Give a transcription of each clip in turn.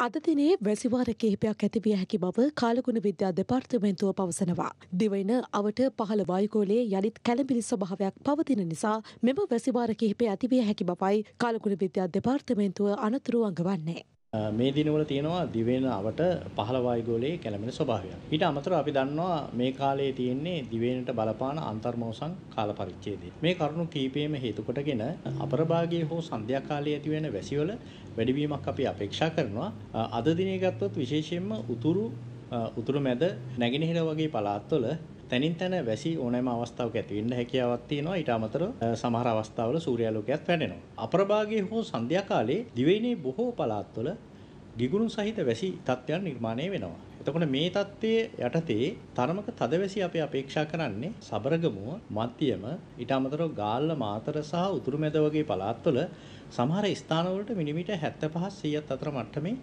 අද දිනේ වැසිවාර කිහිපයක් ඇතිවිය හැකි බව කාලගුණ විද්‍යා දෙපාර්තමේන්තුව පවසනවා. දිවයින අවට පහළ වායුගෝලයේ යළිත් කැළඹිලි ස්වභාවයක් පවතින නිසා මෙම වැසිවාර කිහිපය ඇතිවිය හැකි බවයි කාලගුණ විද්‍යා දෙපාර්තමේන්තුව අනතුරු අඟවන්නේ. මේ දිනවල තියෙනවා දිවෙන අවට පහළ වායුගෝලයේ කැළඹෙන ස්වභාවයක්. ඊට අමතරව අපි දන්නවා මේ කාලයේ තියෙන්නේ දිවයිනට බලපාන අන්තර්මෝසං කාල පරිච්ඡේදය. මේ කරුණු කීපයේම හේතු කොටගෙන අපරභාගයේ හෝ සන්ධ්‍යා කාලයේ ඇති වෙන වැසිවල වැඩිවීමක් අපි අපේක්ෂා කරනවා. අද දිනේ ගත්තොත් විශේෂයෙන්ම උතුරු උතුරු මැද නැගෙනහිර වගේ පළාත්වල තැනින් තැන වැසි ඕනෑම අවස්ථාවක ඇති වෙන්න හැකියාවක් තියෙනවා. ඊට අමතරව සමහර අවස්ථාවල සූර්යාලෝකයත් වැඩෙනවා. අපරභාගයේ හෝ සන්ධ්‍යා කාලයේ දිවයිනේ බොහෝ පළාත්වල ගිගුරුම් සහිත වැසි තත්ත්වයන් නිර්මාණය වෙනවා. එතකොට මේ தත්ත්වයේ යටතේ තරමක තදවැසි අපි අපේක්ෂා කරන්නේ සබරගමුව මධ්‍යම ඊට අමතරව ගාල්ල මාතර සහ උතුරු මැද වගේ පළාත්වල සමහර ස්ථානවලට මිලිමීටර් 75 100ත් අතර මට්ටමේ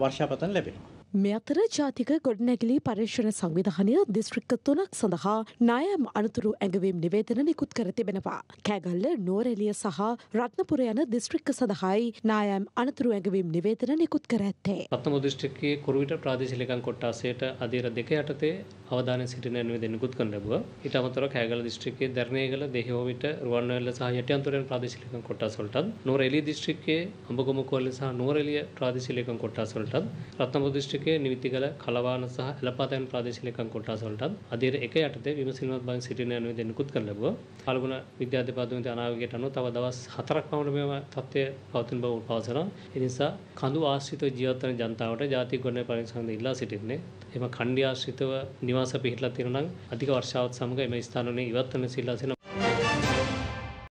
වර්ෂාපතන ලැබෙනවා. මේ අතර ජාතික ගොඩනැගිලි පර්යේෂණ සංවිධානය දිස්ත්‍රික්ක තුනක් සඳහා නායම් අනතුරු ඇඟවීම් නිවේදන නිකුත් කර තිබෙනවා. කෑගල්ල නෝරෙලිය සහ රත්නපුර යන දිස්ත්‍රික්ක සඳහායි නායම් අනතුරු ඇඟවීම් නිවේදන නිකුත් කර ඇත්තේ. රත්නපුර දිස්ත්‍රික්කයේ කුරුවිට ප්‍රාදේශීය ලේකම් කොට්ටාසයට අධීර දෙක යටතේ අවධානය සිටින නිවේදන නිකුත් කරන ලැබුවා. ඊට අමතරව කෑගල්ල දිස්ත්‍රික්කයේ දර්ණේගල දෙහිවොවිට රුවන්වැල්ල සහ යටිඅන්තරයන් ප්‍රාදේශීය ලේකම් කොට්ටාස වලටත් නෝරෙලිය දිස්ත්‍රික්කයේ අඹගමුකොල්ල සහ නෝරෙලිය ප්‍රාදේශීය ලේකම් කොට්ටාස වලටත් රත්නපුර දිස්ත්‍රික්කයේ දිස්ත්‍රික්කයේ නිවිතිගල කලවාන සහ එළපාතැන් ප්‍රාදේශීය ලේකම් කොට්ටාස වලටත් අධීර එක යටතේ විමසිලිමත් බං සිටින යන විදිහ නිකුත් කරලා ලැබුවා. පාලගුණ විද්‍යා දෙපාර්තමේන්තුවේ අනාවකයට අනුව තව දවස් 4ක් පමණ මේවා තත්ත්වය පවතින බව පවසනවා. ඒ නිසා කඳු ආශ්‍රිතව ජීවත් වන ජනතාවට ජාතික ගොඩනැගිලි පරිසංගය ඉල්ලා සිටින්නේ. එම ඛණ්ඩි ආශ්‍රිතව නිවාස පිහිටලා තියෙනවා නම් අධික වර්ෂාවත් සමග එම ස්ථානවල ඉවත් වෙන සිල්ලා